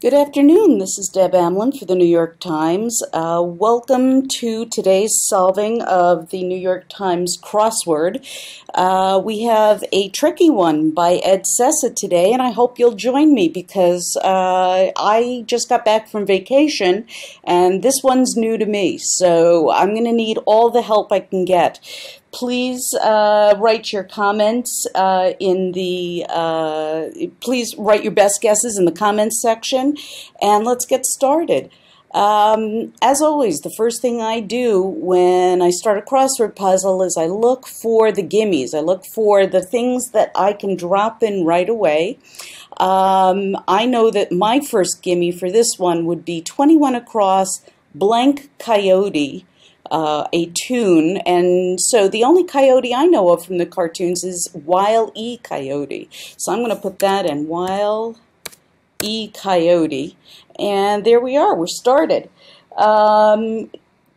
Good afternoon. This is Deb Amlen for the New York Times. Uh, welcome to today's solving of the New York Times crossword. Uh, we have a tricky one by Ed Sessa today, and I hope you'll join me because uh, I just got back from vacation and this one's new to me. So I'm going to need all the help I can get please uh, write your comments uh, in the uh, please write your best guesses in the comments section and let's get started. Um, as always the first thing I do when I start a crossword puzzle is I look for the gimmies. I look for the things that I can drop in right away. Um, I know that my first gimme for this one would be 21 across blank coyote uh, a tune. And so the only coyote I know of from the cartoons is Wile E. Coyote. So I'm going to put that in Wile E. Coyote. And there we are. We're started. Um,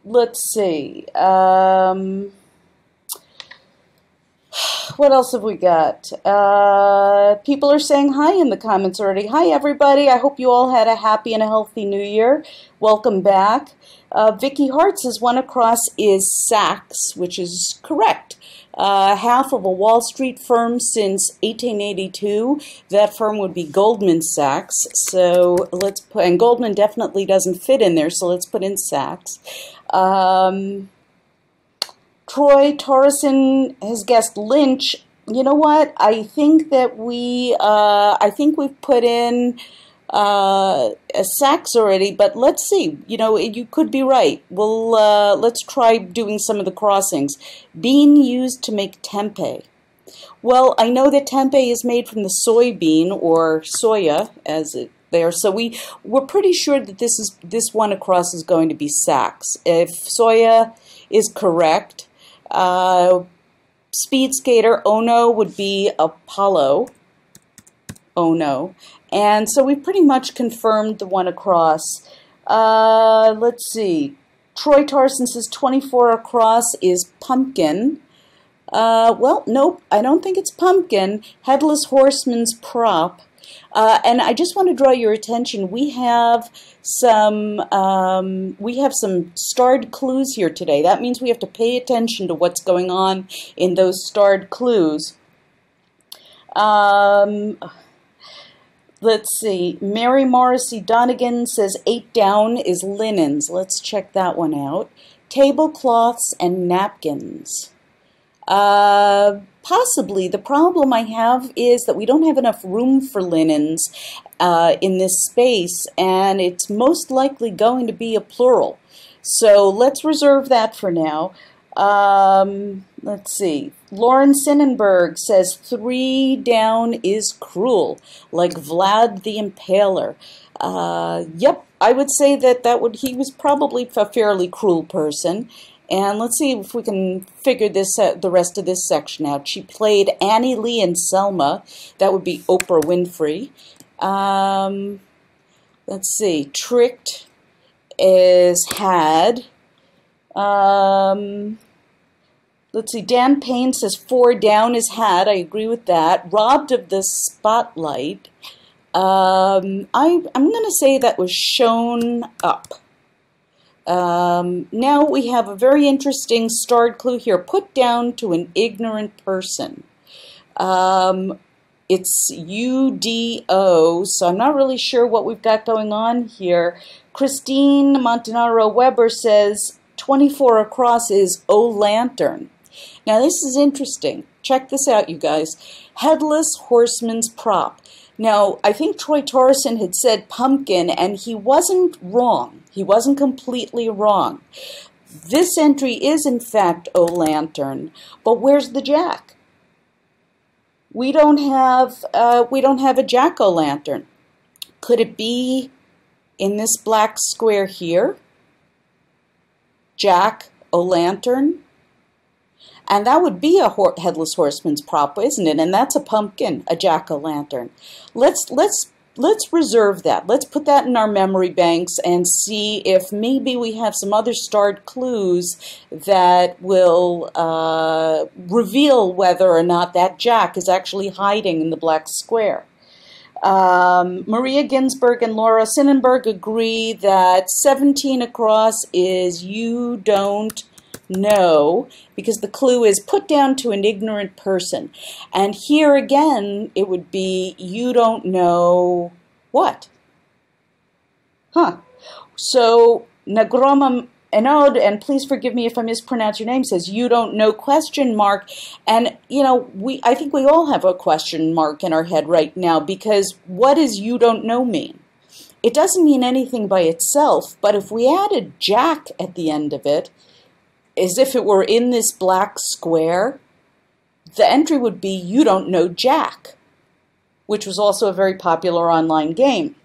let's see. Um, what else have we got? Uh, people are saying hi in the comments already. Hi, everybody. I hope you all had a happy and a healthy new year. Welcome back. Uh, Vicky Hart says one across is Sachs, which is correct. Uh, half of a Wall Street firm since 1882. That firm would be Goldman Sachs. So let's put, and Goldman definitely doesn't fit in there, so let's put in Sachs. Um, Troy Torreson has guessed Lynch. You know what? I think that we, uh, I think we've put in uh, a Sachs already, but let's see. You know, you could be right. Well, uh, let's try doing some of the crossings. Bean used to make tempeh. Well, I know that tempeh is made from the soybean or soya, as it there. So we we're pretty sure that this is this one across is going to be Sachs. If soya is correct, uh, speed skater Ono would be Apollo. Ono. And so we pretty much confirmed the one across. Uh, let's see. Troy Tarson says 24 across is pumpkin. Uh, well, nope, I don't think it's pumpkin. Headless Horseman's prop. Uh, and I just want to draw your attention. We have some um, we have some starred clues here today. That means we have to pay attention to what's going on in those starred clues. Um, let's see. Mary Morrissey Donegan says eight down is linens. Let's check that one out. Tablecloths and napkins. Uh, possibly the problem I have is that we don't have enough room for linens uh, in this space, and it's most likely going to be a plural. So let's reserve that for now. Um, let's see. Lauren Sinnenberg says three down is cruel, like Vlad the Impaler. Uh, yep, I would say that that would he was probably a fairly cruel person. And let's see if we can figure this uh, the rest of this section out. She played Annie Lee and Selma. That would be Oprah Winfrey. Um, let's see. Tricked is had. Um, let's see. Dan Payne says four down is had. I agree with that. Robbed of the spotlight. Um, I, I'm going to say that was shown up. Um, now we have a very interesting starred clue here. Put down to an ignorant person. Um, it's UDO, so I'm not really sure what we've got going on here. Christine Montanaro Weber says 24 across is O Lantern. Now this is interesting. Check this out, you guys. Headless Horseman's Prop. Now, I think Troy Torreson had said pumpkin, and he wasn't wrong. He wasn't completely wrong. This entry is, in fact, O Lantern, but where's the jack? We don't have uh, we don't have a jack o' lantern. Could it be in this black square here? Jack o' lantern. And that would be a ho headless horseman's prop, isn't it? And that's a pumpkin, a jack-o'-lantern. Let's let's let's reserve that. Let's put that in our memory banks and see if maybe we have some other starred clues that will uh, reveal whether or not that jack is actually hiding in the black square. Um, Maria Ginsburg and Laura Sinnenberg agree that 17 across is you don't know because the clue is put down to an ignorant person. And here again, it would be you don't know what? Huh. So Nagroma Enod, oh, and please forgive me if I mispronounce your name, says you don't know question mark. And you know, we I think we all have a question mark in our head right now because what does you don't know mean? It doesn't mean anything by itself, but if we added Jack at the end of it, as if it were in this black square, the entry would be you don't know Jack, which was also a very popular online game.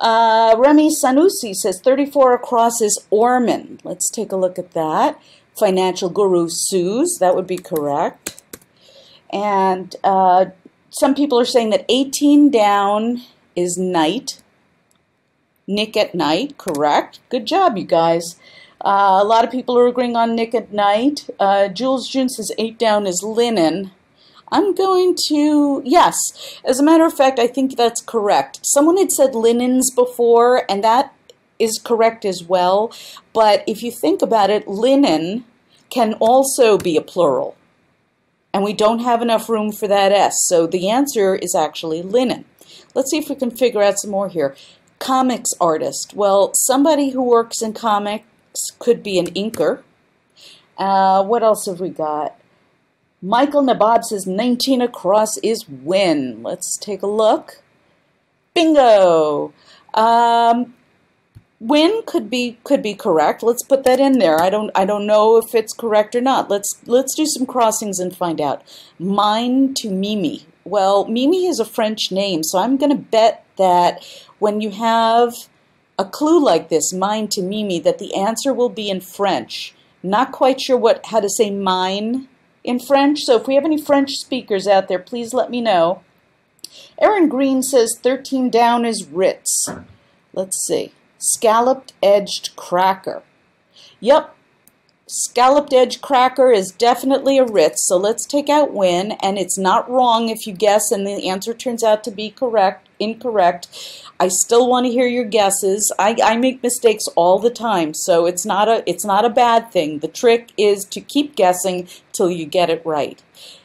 Uh, Remy Sanusi says 34 across is Orman. Let's take a look at that. Financial Guru Suze. That would be correct. And uh, some people are saying that 18 down is night. Nick at Nite. Correct. Good job, you guys. Uh, a lot of people are agreeing on Nick at Nite. Uh, Jules June says 8 down is linen. I'm going to, yes, as a matter of fact, I think that's correct. Someone had said linens before, and that is correct as well. But if you think about it, linen can also be a plural. And we don't have enough room for that S. So the answer is actually linen. Let's see if we can figure out some more here. Comics artist. Well, somebody who works in comics could be an inker. Uh, what else have we got? Michael Nabob says 19 across is win. Let's take a look. Bingo. Um, win could be could be correct. Let's put that in there. I don't I don't know if it's correct or not. Let's let's do some crossings and find out. Mine to Mimi. Well, Mimi is a French name, so I'm going to bet that when you have a clue like this, mine to Mimi, that the answer will be in French. Not quite sure what how to say mine in French. So if we have any French speakers out there, please let me know. Aaron Green says 13 down is Ritz. Let's see. Scalloped edged cracker. Yep, scalloped edge cracker is definitely a Ritz, so let's take out win, and it's not wrong if you guess and the answer turns out to be correct, incorrect. I still want to hear your guesses. I, I make mistakes all the time, so it's not a it's not a bad thing. The trick is to keep guessing till you get it right.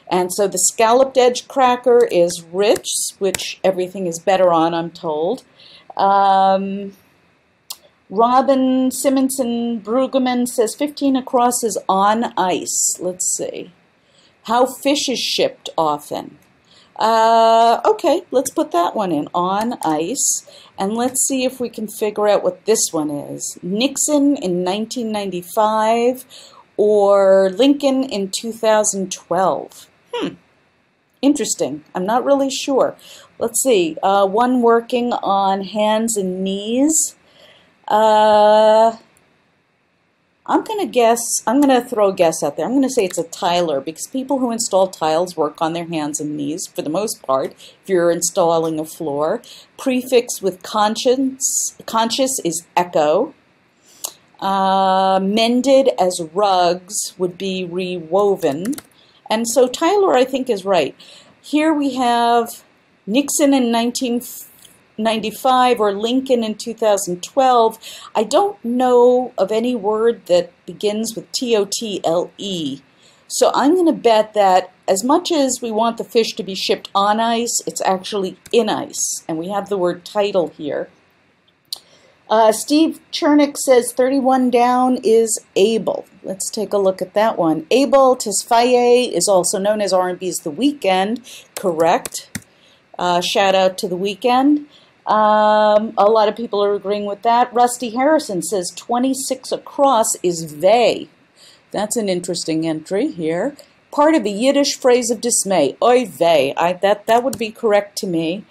And so the scalloped edge cracker is rich, which everything is better on, I'm told. Um, Robin Simonson Brueggemann says 15 across is on ice. Let's see. How fish is shipped often. Uh, okay, let's put that one in, on ice. And let's see if we can figure out what this one is. Nixon in 1995 or Lincoln in 2012. Hmm, interesting. I'm not really sure. Let's see. Uh, one working on hands and knees. Uh, I'm going to guess, I'm going to throw a guess out there. I'm going to say it's a tiler because people who install tiles work on their hands and knees for the most part if you're installing a floor. Prefix with conscience, conscious is echo. Uh, mended as rugs would be rewoven. And so Tyler, I think, is right. Here we have Nixon in 1940. 95 or Lincoln in 2012, I don't know of any word that begins with T-O-T-L-E. So I'm going to bet that as much as we want the fish to be shipped on ice, it's actually in ice. And we have the word title here. Uh, Steve Chernick says 31 down is Abel. Let's take a look at that one. Abel Tesfaye is also known as R&B's The Weeknd. Correct. Uh, shout out to The Weeknd. Um, a lot of people are agreeing with that. Rusty Harrison says 26 across is they. That's an interesting entry here. Part of a Yiddish phrase of dismay. Oy vey. I, that, that would be correct to me.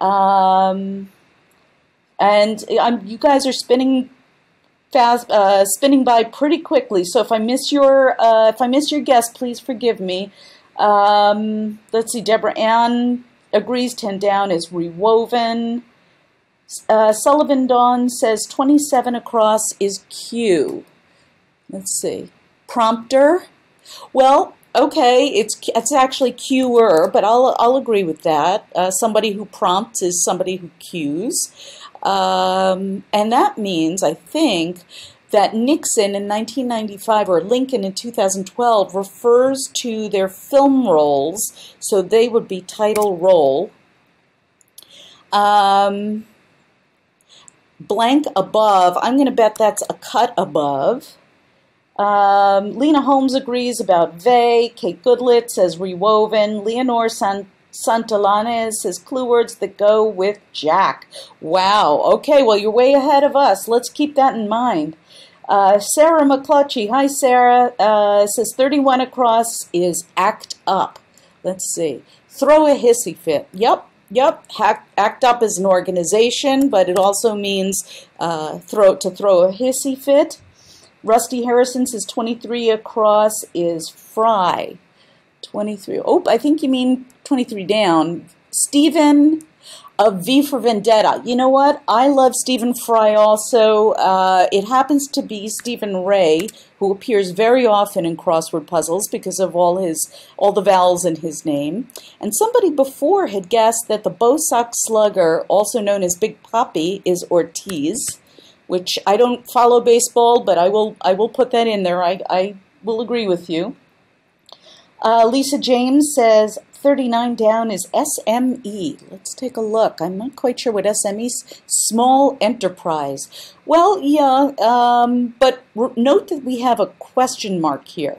Um, and I'm, you guys are spinning fast, uh, spinning by pretty quickly. So if I miss your, uh, if I miss your guess, please forgive me. Um, let's see. Deborah Ann agrees 10 down is rewoven. Uh, Sullivan Dawn says 27 across is Q. Let's see. Prompter. Well, okay, it's it's actually cuer, but I'll I'll agree with that. Uh, somebody who prompts is somebody who cues, um, and that means I think that Nixon in 1995 or Lincoln in 2012 refers to their film roles, so they would be title role. Um, blank above, I'm going to bet that's a cut above. Um, Lena Holmes agrees about Vey. Kate Goodlet says rewoven. Leonore San- Santalanes says clue words that go with Jack. Wow. Okay, well, you're way ahead of us. Let's keep that in mind. Uh, Sarah McClutchy, hi Sarah, uh, says 31 across is act up. Let's see. Throw a hissy fit. Yep, yep. Act up is an organization, but it also means uh, throw to throw a hissy fit. Rusty Harrison says 23 across is fry. 23. Oh, I think you mean 23 down. Stephen of V for Vendetta. You know what? I love Stephen Fry also. Uh, it happens to be Stephen Rea, who appears very often in crossword puzzles because of all his all the vowels in his name. And somebody before had guessed that the Bosox slugger, also known as Big Papi, is Ortiz which I don't follow baseball, but I will I will put that in there. I, I will agree with you. Uh, Lisa James says 39 down is SME. Let's take a look. I'm not quite sure what SME is. Small enterprise. Well, yeah, um, but note that we have a question mark here.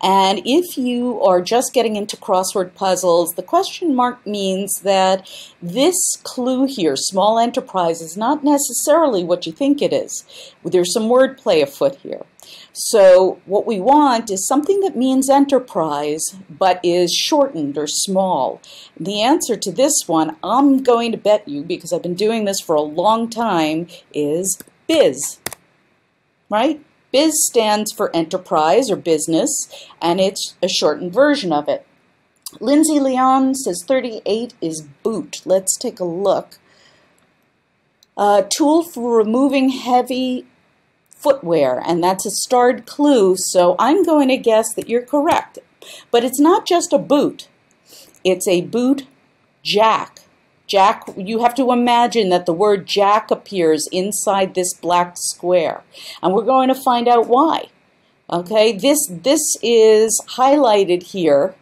And if you are just getting into crossword puzzles, the question mark means that this clue here, small enterprise, is not necessarily what you think it is. There's some wordplay afoot here. So what we want is something that means enterprise but is shortened or small. The answer to this one, I'm going to bet you, because I've been doing this for a long time, is biz. Right? Biz stands for enterprise or business, and it's a shortened version of it. Lindsay Leon says 38 is boot. Let's take a look. A tool for removing heavy footwear, and that's a starred clue, so I'm going to guess that you're correct. But it's not just a boot. It's a boot jack. Jack, you have to imagine that the word Jack appears inside this black square. And we're going to find out why. Okay, this, this is highlighted here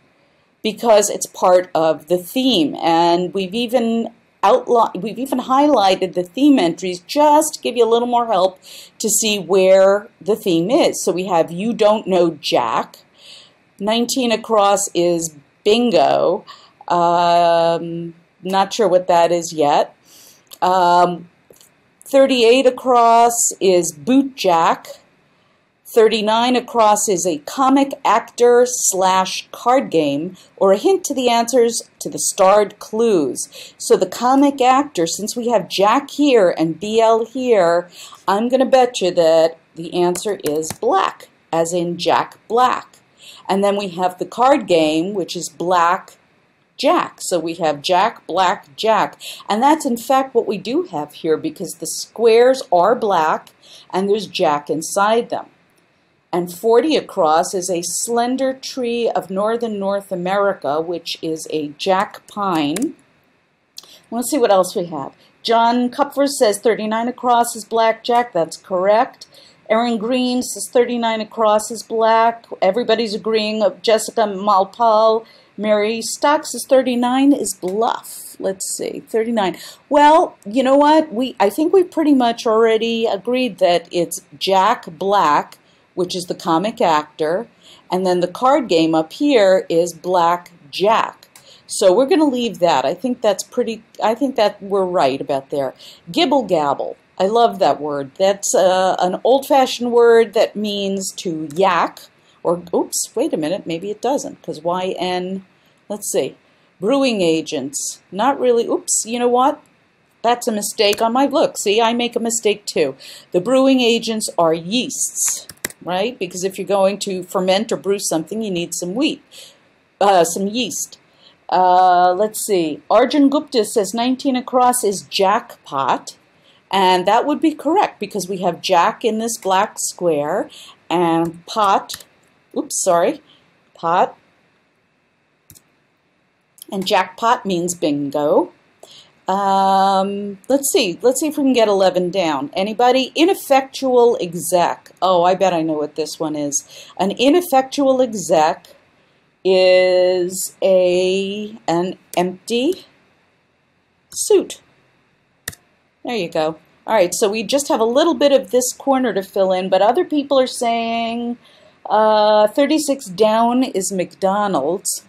because it's part of the theme. And we've even outlined, we've even highlighted the theme entries just to give you a little more help to see where the theme is. So we have You Don't Know Jack. 19 across is bingo. Um, not sure what that is yet. Um, 38 across is Boot Jack. 39 across is a comic actor slash card game, or a hint to the answers to the starred clues. So the comic actor, since we have Jack here and BL here, I'm going to bet you that the answer is black, as in Jack Black. And then we have the card game, which is black Jack. So we have Jack, Black, Jack. And that's in fact what we do have here because the squares are black and there's Jack inside them. And 40 across is a slender tree of northern North America, which is a jack pine. Let's see what else we have. John Kupfer says 39 across is black jack. That's correct. Aaron Green says 39 across is black. Everybody's agreeing. Jessica Malpal Mary Stocks says 39 is bluff. Let's see, 39. Well, you know what? We I think we pretty much already agreed that it's Jack Black, which is the comic actor, and then the card game up here is Black Jack. So we're going to leave that. I think that's pretty I think that we're right about there. Gibble gabble. I love that word. That's uh, an old-fashioned word that means to yak or, oops, wait a minute, maybe it doesn't, because YN, let's see, brewing agents, not really, oops, you know what? That's a mistake on my, look, see, I make a mistake too. The brewing agents are yeasts, right? Because if you're going to ferment or brew something, you need some wheat, uh, some yeast. Uh, let's see. Arjun Gupta says 19 across is jackpot. And that would be correct because we have jack in this black square and pot, oops, sorry, pot. And jackpot means bingo. Um, let's see. Let's see if we can get 11 down. Anybody? Ineffectual exec. Oh, I bet I know what this one is. An ineffectual exec is a an empty suit. There you go. All right, so we just have a little bit of this corner to fill in, but other people are saying uh, 36 down is McDonald's.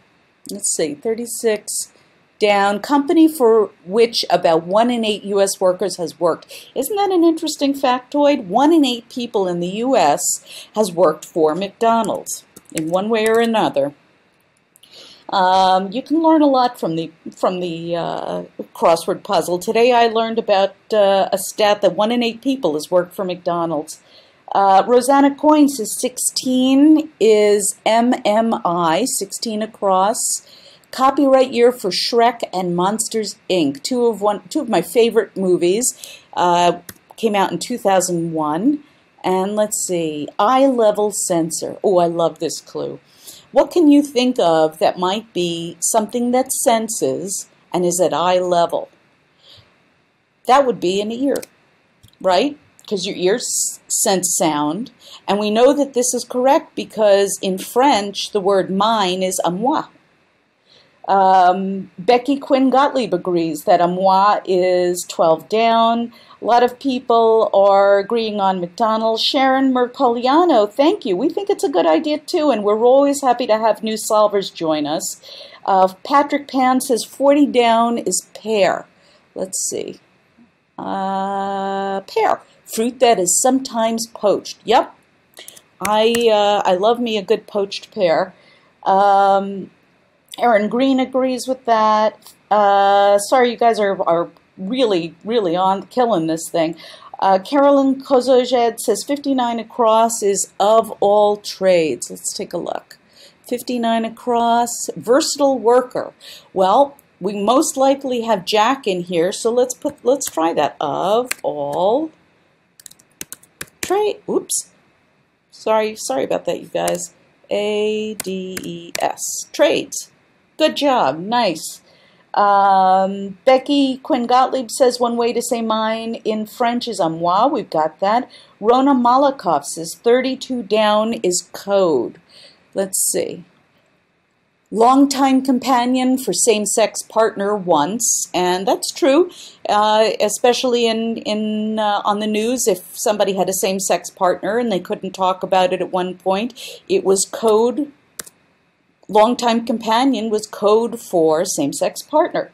Let's see, 36 down, company for which about one in eight U.S. workers has worked. Isn't that an interesting factoid? One in eight people in the U.S. has worked for McDonald's in one way or another. Um, you can learn a lot from the from the uh, crossword puzzle. Today I learned about uh, a stat that one in eight people has worked for McDonald's. Uh, Rosanna Coin says 16 is MMI, 16 across. Copyright year for Shrek and Monsters Inc. Two of one, two of my favorite movies uh, came out in 2001. And let's see, eye level sensor. Oh, I love this clue. What can you think of that might be something that senses and is at eye level? That would be an ear, right? Because your ears sense sound. And we know that this is correct because in French, the word mine is à moi. Um, Becky Quinn Gottlieb agrees that a moi is 12 down. A lot of people are agreeing on McDonald's. Sharon Mercoliano, thank you. We think it's a good idea too, and we're always happy to have new solvers join us. Uh, Patrick Pan says 40 down is pear. Let's see. Uh, pear, fruit that is sometimes poached. Yep, I uh, I love me a good poached pear. Um, Aaron Green agrees with that. Uh, sorry, you guys are, are really, really on killing this thing. Uh, Carolyn Kozojed says 59 across is of all trades. Let's take a look. 59 across, versatile worker. Well, we most likely have Jack in here, so let's put let's try that. Of all trade. Oops. Sorry, sorry about that, you guys. A D E S trades. Good job. Nice. Um, Becky Quinn Gottlieb says one way to say mine in French is moi. We've got that. Rona Malakoff says 32 down is code. Let's see. Longtime companion for same-sex partner once, and that's true, uh, especially in in uh, on the news. If somebody had a same-sex partner and they couldn't talk about it at one point, it was code longtime companion was code for same-sex partner.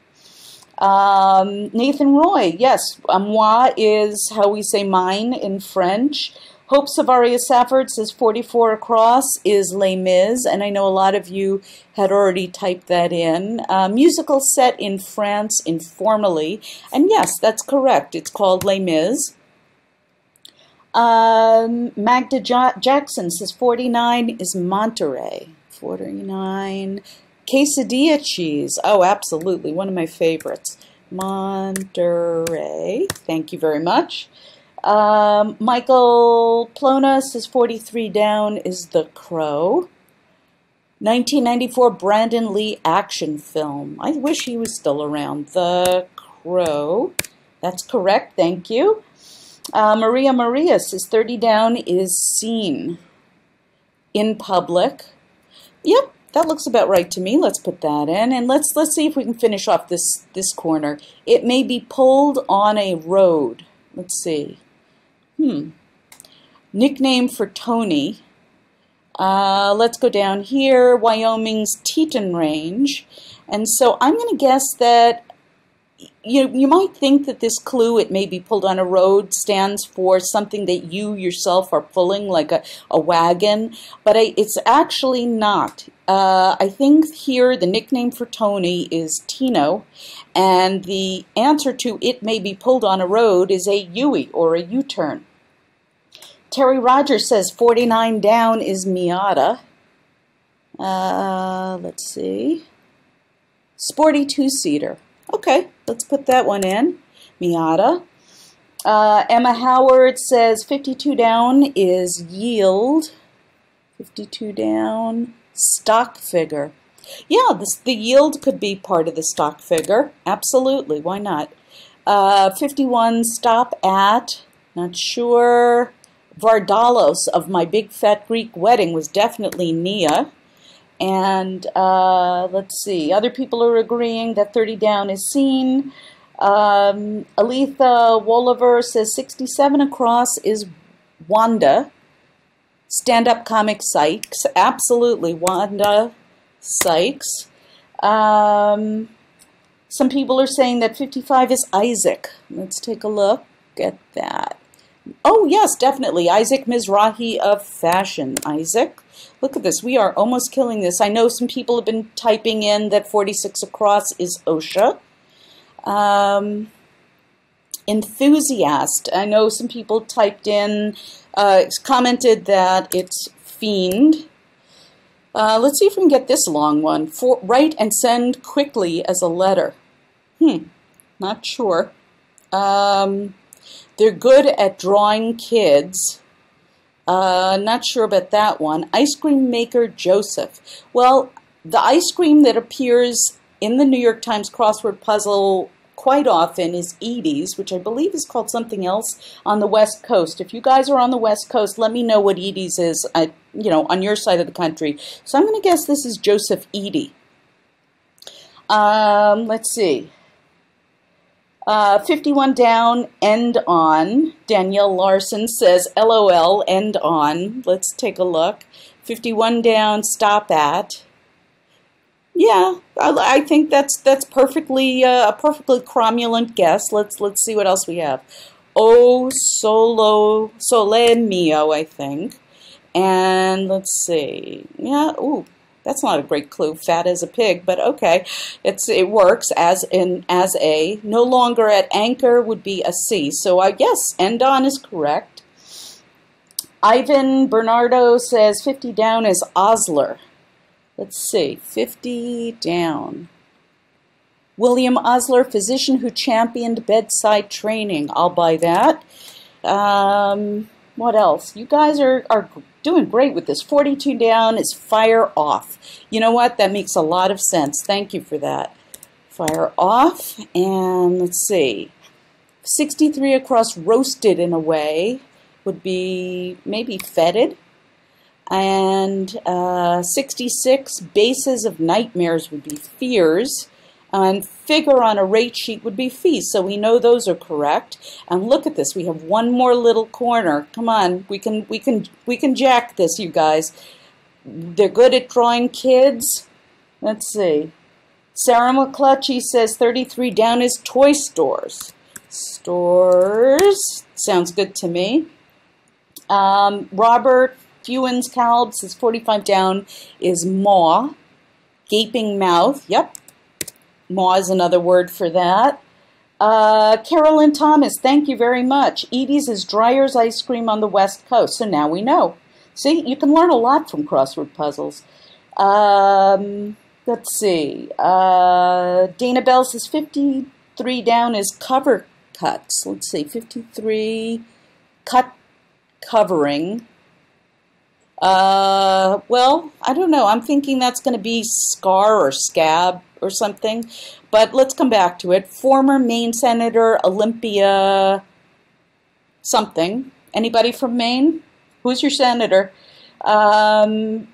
Um, Nathan Roy, yes, moi is how we say mine in French. Hope Savaria Safford says 44 across is Les Mis, and I know a lot of you had already typed that in. Uh, musical set in France informally, and yes, that's correct. It's called Les Mis. Um, Magda ja Jackson says 49 is Monterey. 49. Quesadilla cheese. Oh, absolutely. One of my favorites. Monterey. Thank you very much. Um, Michael Plona says 43 down is The Crow. 1994 Brandon Lee action film. I wish he was still around. The Crow. That's correct. Thank you. Uh, Maria Maria says 30 down is seen in public. Yep, that looks about right to me. Let's put that in, and let's let's see if we can finish off this this corner. It may be pulled on a road. Let's see. Hmm. Nickname for Tony. Uh, let's go down here. Wyoming's Teton Range, and so I'm going to guess that you you might think that this clue it may be pulled on a road stands for something that you yourself are pulling like a, a wagon but I, it's actually not. Uh, I think here the nickname for Tony is Tino and the answer to it may be pulled on a road is a U-ey or a U-turn. Terry Rogers says 49 down is Miata. Uh, let's see. Sporty two-seater Okay, let's put that one in. Miata. Uh, Emma Howard says 52 down is yield. 52 down. Stock figure. Yeah, this, the yield could be part of the stock figure. Absolutely, why not? Uh, 51 stop at, not sure. Vardalos of My Big Fat Greek Wedding was definitely Nia. And uh, let's see, other people are agreeing that 30 down is seen. Um, Aletha Woliver says 67 across is Wanda. Stand-up comic Sykes. Absolutely, Wanda Sykes. Um, some people are saying that 55 is Isaac. Let's take a look at that. Oh, yes, definitely. Isaac Mizrahi of Fashion. Isaac. Look at this. We are almost killing this. I know some people have been typing in that 46 across is OSHA. Um, enthusiast. I know some people typed in, uh, commented that it's Fiend. Uh, let's see if we can get this long one. For, write and send quickly as a letter. Hmm, not sure. Um, they're good at drawing kids. Uh, not sure about that one. Ice cream maker Joseph. Well, the ice cream that appears in the New York Times crossword puzzle quite often is Edy's, which I believe is called something else on the West Coast. If you guys are on the West Coast, let me know what Edy's is, you know, on your side of the country. So I'm going to guess this is Joseph Edy. Um, let's see. Uh, 51 down, end on. Danielle Larson says, LOL, end on. Let's take a look. 51 down, stop at. Yeah, I, I think that's that's perfectly uh, a perfectly cromulent guess. Let's let's see what else we have. Oh, solo sole mio, I think. And let's see. Yeah, ooh, that's not a great clue. Fat as a pig, but okay, it's it works as in as a. No longer at anchor would be a C. So I guess end on is correct. Ivan Bernardo says 50 down is Osler. Let's see, 50 down. William Osler, physician who championed bedside training. I'll buy that. Um, what else? You guys are, are doing great with this. 42 down is fire off. You know what? That makes a lot of sense. Thank you for that. Fire off. And let's see. 63 across roasted in a way would be maybe fetid and uh, 66 bases of nightmares would be fears and figure on a rate sheet would be fees. So we know those are correct. And look at this. We have one more little corner. Come on. We can we can we can jack this you guys. They're good at drawing kids. Let's see. Sarah McClutchy says 33 down is toy stores. Stores? Sounds good to me. Um, Robert Fewens Calb says 45 down is maw. Gaping mouth, yep. Maw is another word for that. Uh, Carolyn Thomas, thank you very much. Edy's is Dreyer's ice cream on the West Coast, so now we know. See, you can learn a lot from crossword puzzles. Um, let's see. Uh, Dana Bell says 53 down is cover cuts. Let's see, 53 cut covering. Uh, well, I don't know. I'm thinking that's going to be scar or scab or something. But let's come back to it. Former Maine Senator Olympia something. Anybody from Maine? Who's your senator? Um,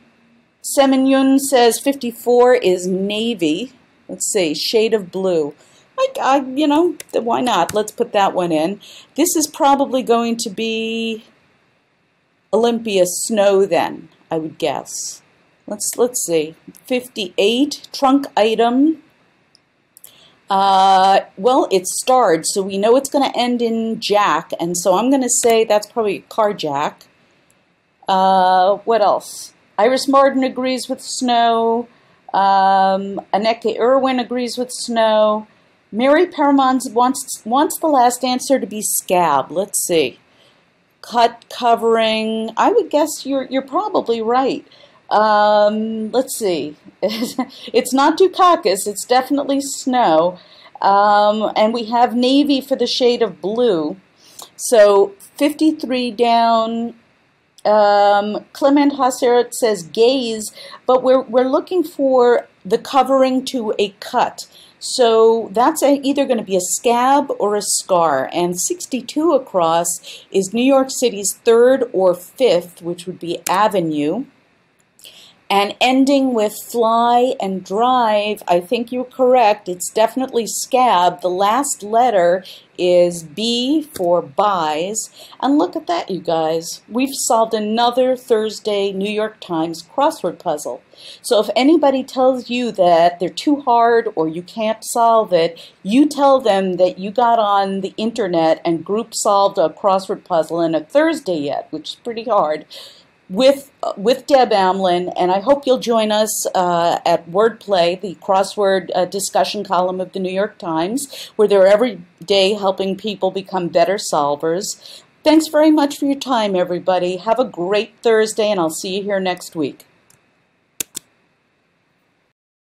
Semenyun says 54 is navy. Let's see, shade of blue. I, I, you know, why not? Let's put that one in. This is probably going to be Olympia Snowe then, I would guess. Let's let's see. 58 trunk item. Uh, well, it's starred, so we know it's going to end in jack, and so I'm going to say that's probably car jack. Uh, what else? Iris Martin agrees with Snowe. Um, Irwin agrees with Snowe. Mary Paramons wants wants the last answer to be scab. Let's see cut covering. I would guess you're you're probably right. Um, let's see. it's not Dukakis. It's definitely Snowe. Um, and we have navy for the shade of blue. So 53 down Um, Clement Hassert says gaze, but we're, we're looking for the covering to a cut. So that's a, either going to be a scab or a scar. And 62 across is New York City's third or fifth, which would be Avenue. And ending with fly and drive, I think you're correct. It's definitely scab. The last letter is B for buys. And look at that, you guys. We've solved another Thursday New York Times crossword puzzle. So if anybody tells you that they're too hard or you can't solve it, you tell them that you got on the internet and group solved a crossword puzzle in a Thursday yet, which is pretty hard with with Deb Amlen, and I hope you'll join us uh, at Wordplay, the crossword uh, discussion column of the New York Times, where they're every day helping people become better solvers. Thanks very much for your time, everybody. Have a great Thursday, and I'll see you here next week.